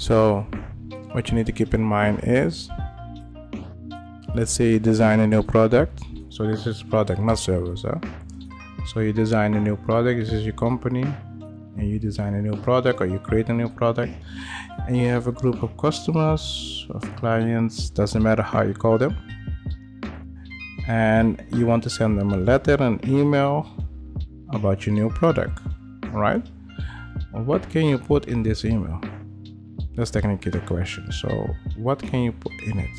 so what you need to keep in mind is let's say you design a new product. So this is product not service huh? so you design a new product. This is your company and you design a new product or you create a new product and you have a group of customers of clients doesn't matter how you call them and you want to send them a letter an email about your new product right? What can you put in this email that's technically the question. So what can you put in it?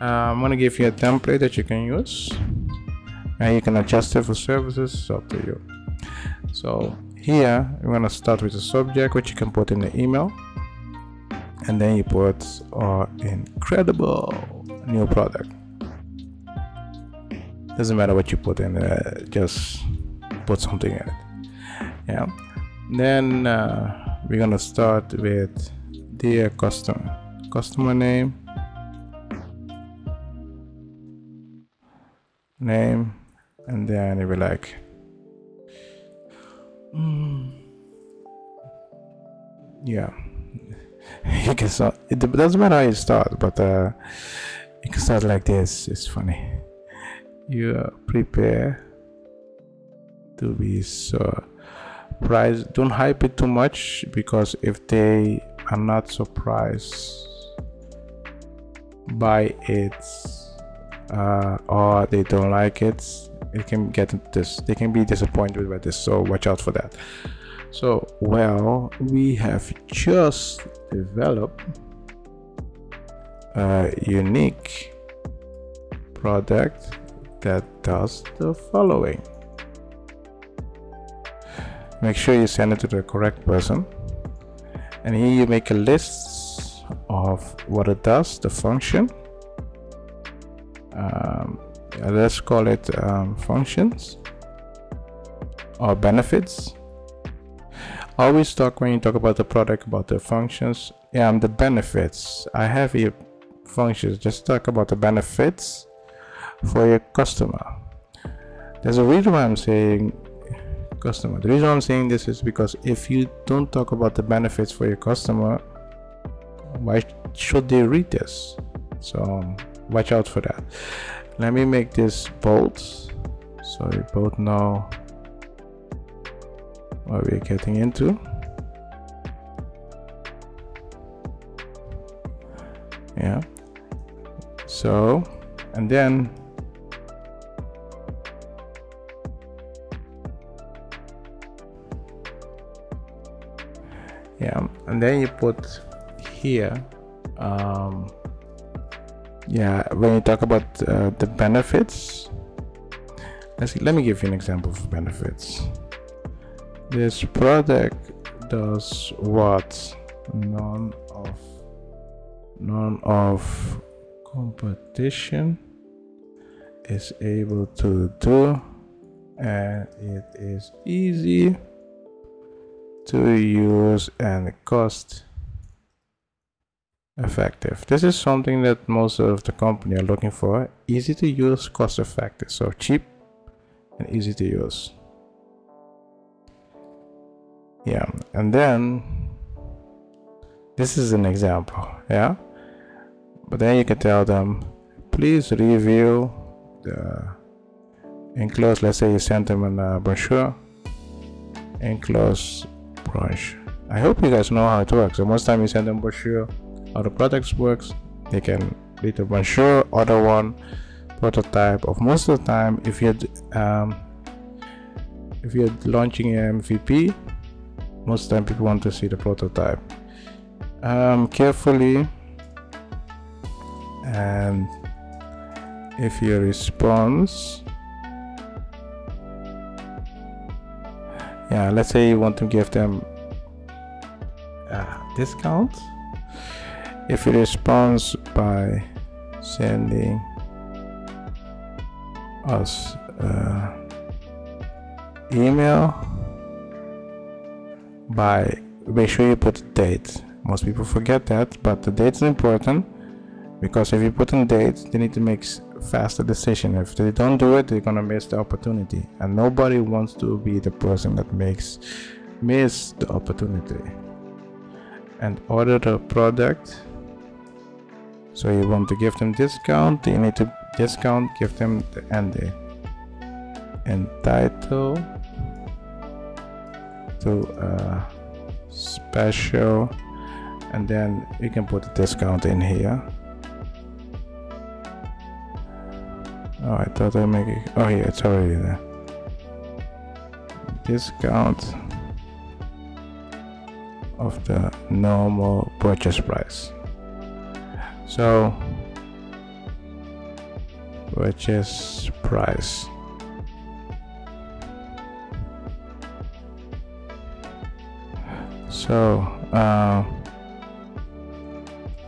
Uh, i'm going to give you a template that you can use. And you can adjust it for services it's up to you. So here we're going to start with the subject which you can put in the email. And then you put our incredible new product. Doesn't matter what you put in there, just put something in it. Yeah. Then uh, we're gonna start with dear customer. Customer name. Name and then it will like. Mm, yeah. You can start. It doesn't matter how you start but uh, you can start like this. It's funny. You prepare to be surprised don't hype it too much because if they are not surprised by it uh, or they don't like it it can get this they can be disappointed by this so watch out for that. So well we have just developed a unique product that does the following make sure you send it to the correct person. And here you make a list of what it does the function. Um, let's call it um, functions or benefits. Always talk when you talk about the product about the functions. Yeah um, the benefits. I have here functions. Just talk about the benefits for your customer. There's a reason why i'm saying customer. The reason i'm saying this is because if you don't talk about the benefits for your customer why should they read this? So watch out for that. Let me make this bold. So we both know what we're getting into. Yeah. So and then and then you put here um, yeah when you talk about uh, the benefits let's see, let me give you an example of benefits. This product does what none of none of competition is able to do and it is easy to use and cost effective. This is something that most of the company are looking for. Easy to use cost effective. So cheap and easy to use. Yeah and then this is an example yeah? But then you can tell them please review the enclosed let's say you sent them a brochure enclose i hope you guys know how it works. So most time you send them brochure how the products works they can read the brochure other one prototype of most of the time. If you're um, if you're launching an mvp most time people want to see the prototype. Um, carefully and if your response yeah let's say you want to give them a discount. If you respond by sending us uh, email by make sure you put the date. Most people forget that but the date is important because if you put in date they need to make faster decision. If they don't do it they're gonna miss the opportunity. And nobody wants to be the person that makes miss the opportunity. And order the product. So you want to give them discount you need to discount give them the and the entitle to uh, special and then you can put a discount in here oh I thought I make it oh yeah it's already there. Discount of the normal purchase price. So purchase price. So uh,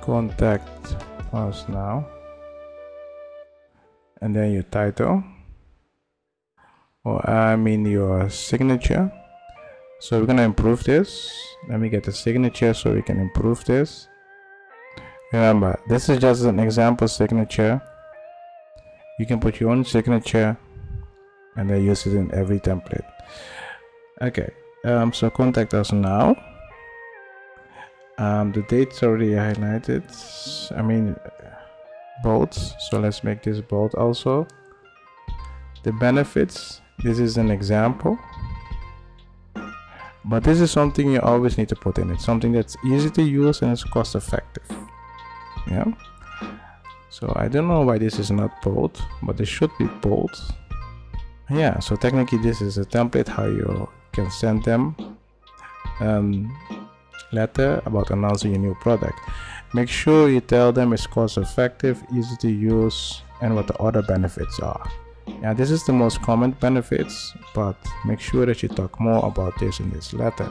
contact us now and then your title or I mean your signature. So we're gonna improve this. Let me get the signature so we can improve this. Remember this is just an example signature. You can put your own signature and then use it in every template. Okay um, so contact us now. Um, the date's already highlighted. I mean bold so let's make this bold also. The benefits this is an example. But this is something you always need to put in it's something that's easy to use and it's cost effective. Yeah. So I don't know why this is not bold but it should be bold yeah so technically this is a template how you can send them um, letter about announcing your new product make sure you tell them it's cost effective easy to use and what the other benefits are. Now this is the most common benefits but make sure that you talk more about this in this letter.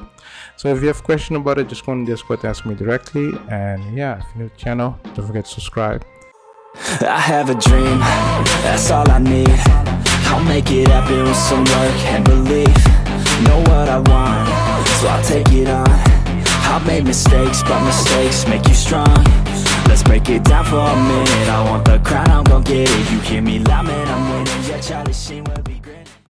So if you have question about it just go on discord ask me directly and yeah if you're new to the channel don't forget to subscribe. I have a dream, that's all I need. I'll make it happen with some work and belief mistakes, but mistakes make you strong. Let's break it down for a minute. I want the crown, I'm gon' get it. You hear me loud, man, I'm winning. Yeah, Charlie Sheen will be